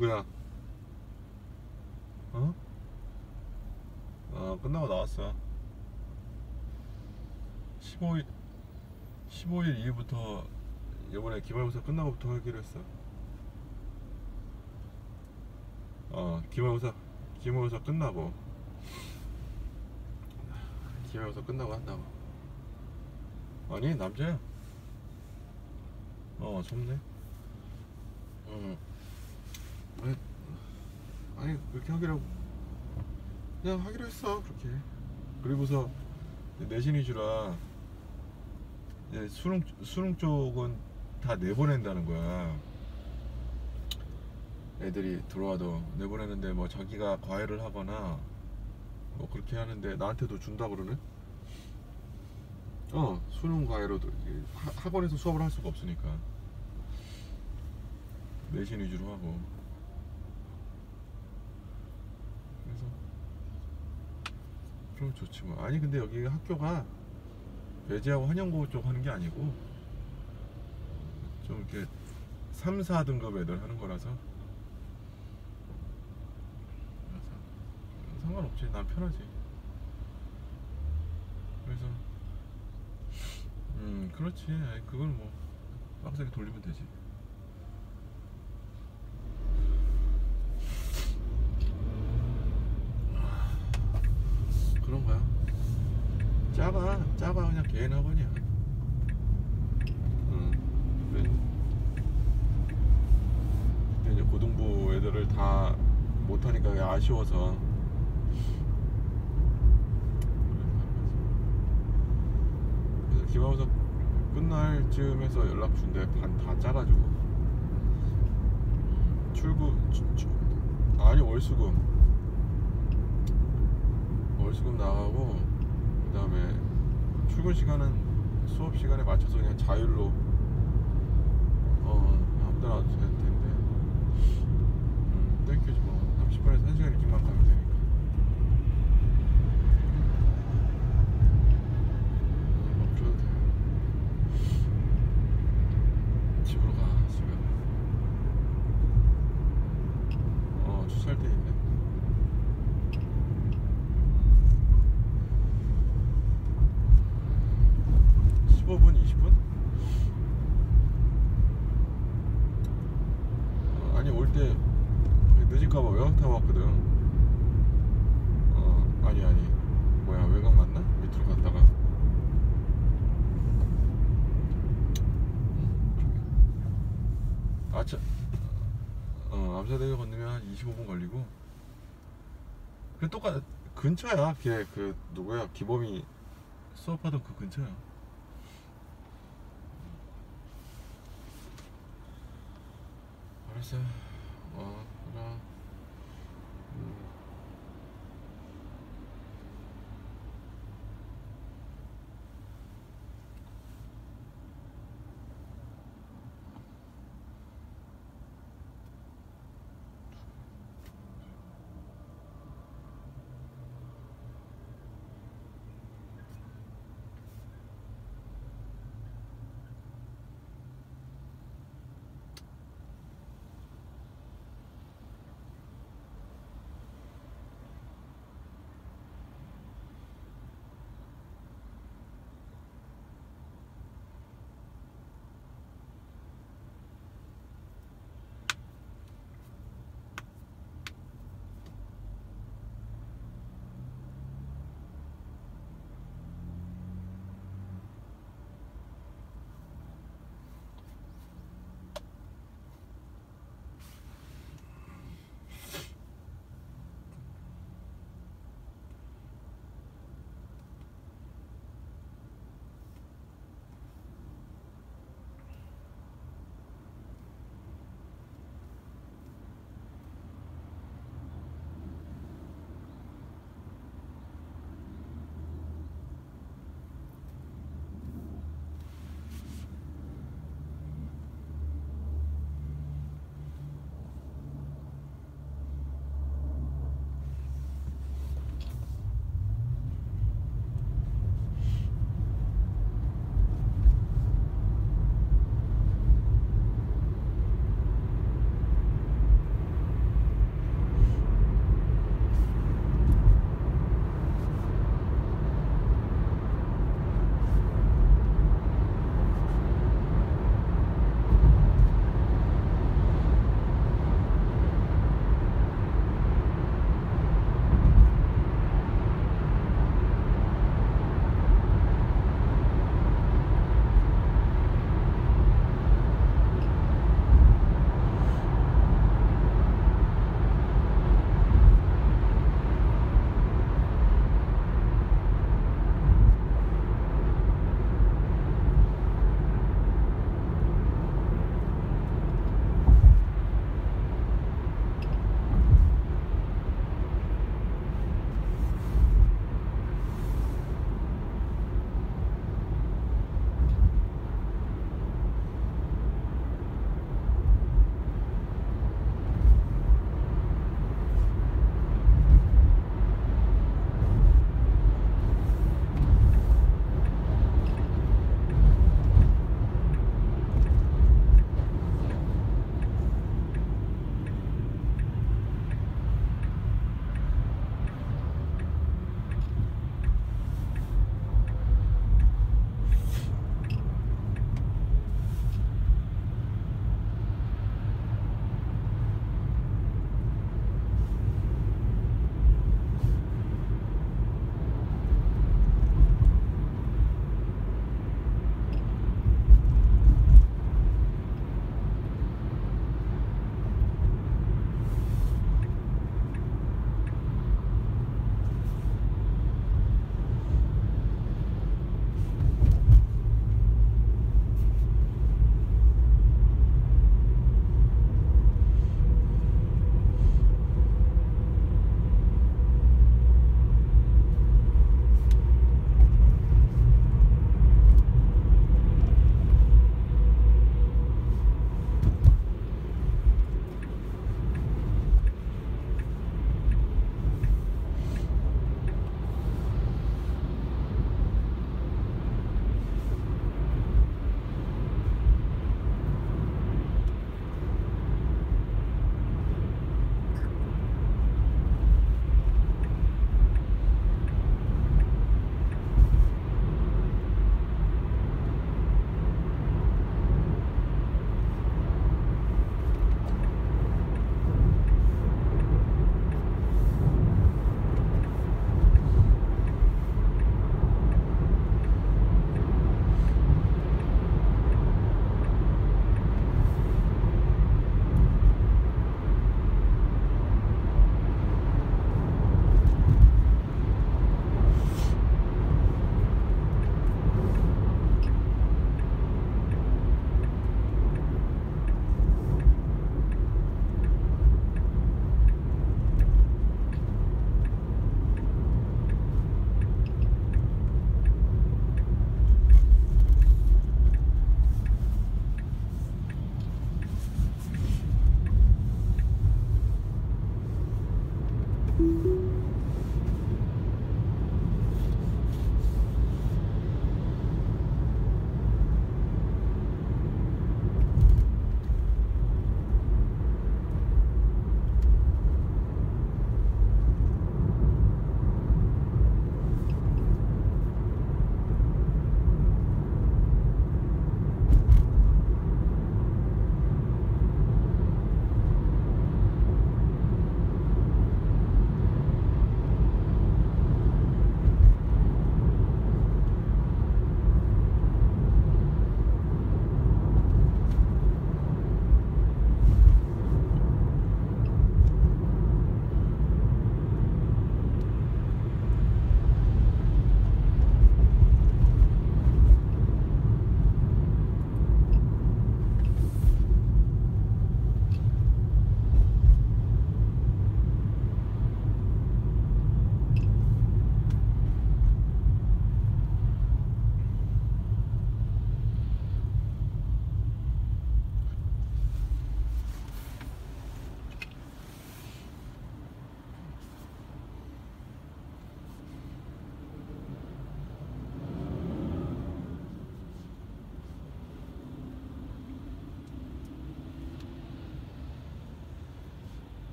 누구야? 어? 어 끝나고 나왔어. 15일 15일 이후부터 이번에 기말고사 끝나고부터 하기로 했어. 어 기말고사 기말고사 끝나고. 기말고사 끝나고 한다고. 아니 남자야. 어 좋네. 어 아니, 아니 그렇게 하기로 그냥 하기로 했어 그렇게. 그리고서 내신 위주라 수능 수능 쪽은 다 내보낸다는 거야. 애들이 들어와도 내보내는데 뭐 자기가 과외를 하거나 뭐 그렇게 하는데 나한테도 준다 그러네? 어 수능 과외로도 학원에서 수업을 할 수가 없으니까. 내신 위주로 하고 그래서 그럼 좋지 뭐. 아니 근데 여기 학교가 배제하고 한영고 쪽 하는 게 아니고 좀 이렇게 3, 4등급 애들 하는 거라서. 상관없지. 난 편하지. 그래서 음 그렇지. 그걸 뭐 빡세게 돌리면 되지 그런 거야. 작아, 작아 그냥 개인 학원이야. 응. 근데 이제 고등부 애들을 다 못하니까 아쉬워서. 그래서 기말고사 끝날 즈음에서 연락 준대 반 다 짜가지고 출구 주- 주- 아니 월수금 월수금 나가고 그 다음에 출근 시간은 수업 시간에 맞춰서 그냥 자율로 어 아무데나 와도 될 텐데. 음 땡큐지 뭐 30분에서 1시간 일찍만 가면 되니까. 음, 집으로 가 집에 어 주차할 때 있네 그때 늦을까봐 외곽 타고 왔거든. 어 아니 아니 뭐야 외곽 맞나? 밑으로 갔다가 아차 어 암사대교 건너면 한 25분 걸리고. 그 똑같 근처야. 걔 그 누구야? 기범이 수업하던 그 근처야. 알았어 어 음.